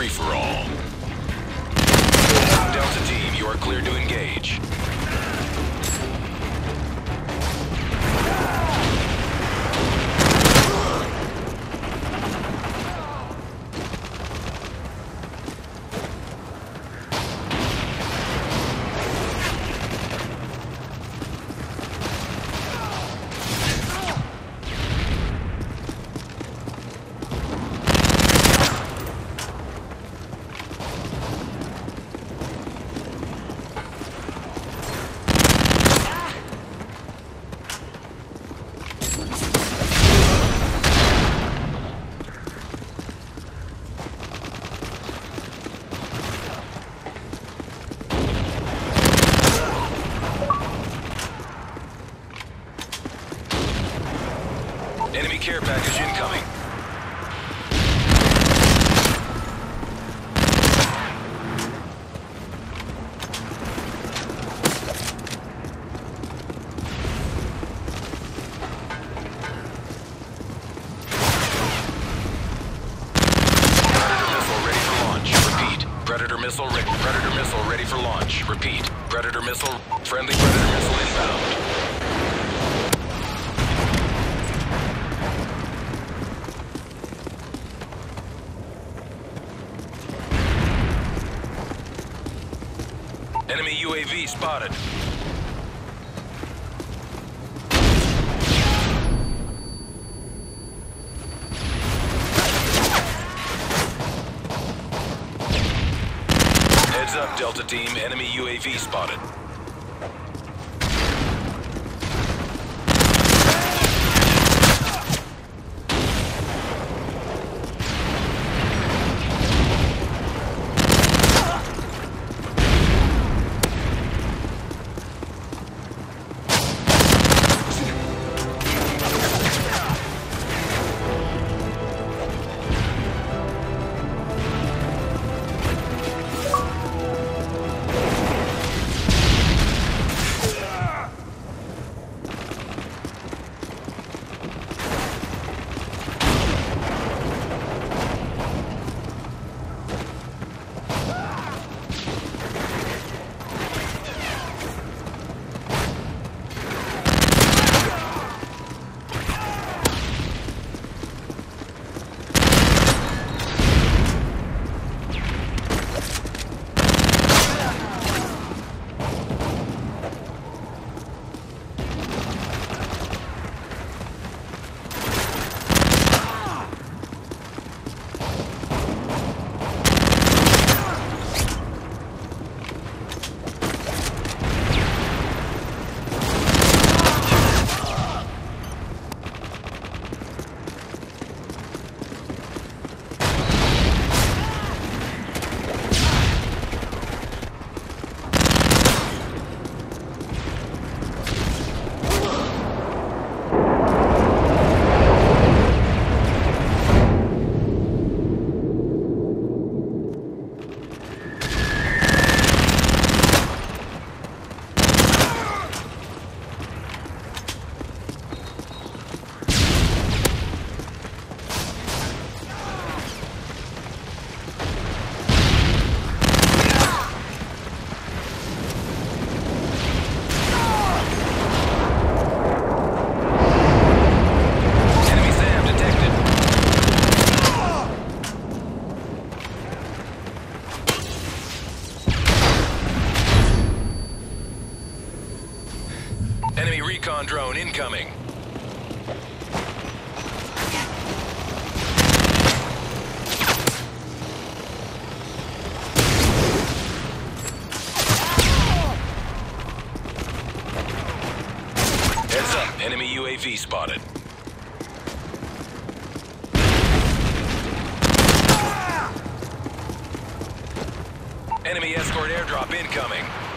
free-for-all. Delta Team, you are clear to engage. Enemy care package incoming. Predator missile ready for launch. Repeat. Predator missile ready. Predator missile ready for launch. Repeat. Predator missile. Friendly Predator missile inbound. Enemy UAV spotted. Heads up, Delta Team. Enemy UAV spotted. Recon drone incoming. Heads up, enemy UAV spotted. Enemy escort airdrop incoming.